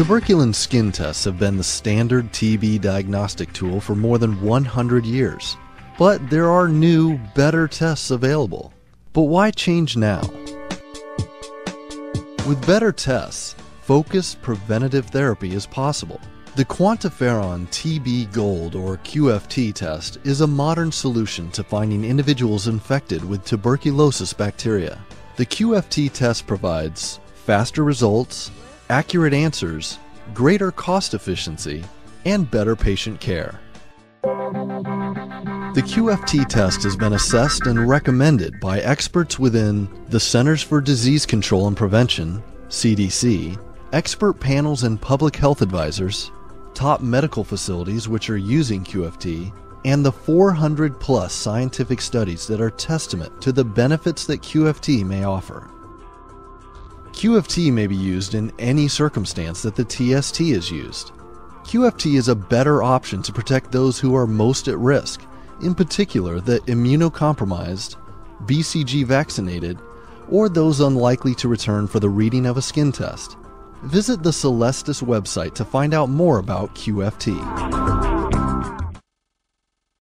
Tuberculin skin tests have been the standard TB diagnostic tool for more than 100 years. But there are new, better tests available. But why change now? With better tests, focused preventative therapy is possible. The QuantiFERON TB Gold or QFT test is a modern solution to finding individuals infected with tuberculosis bacteria. The QFT test provides faster results, accurate answers, greater cost efficiency, and better patient care. The QFT test has been assessed and recommended by experts within the Centers for Disease Control and Prevention, CDC, expert panels and public health advisors, top medical facilities which are using QFT, and the 400 plus scientific studies that are testament to the benefits that QFT may offer. QFT may be used in any circumstance that the TST is used. QFT is a better option to protect those who are most at risk, in particular the immunocompromised, BCG vaccinated, or those unlikely to return for the reading of a skin test. Visit the Cellestis website to find out more about QFT.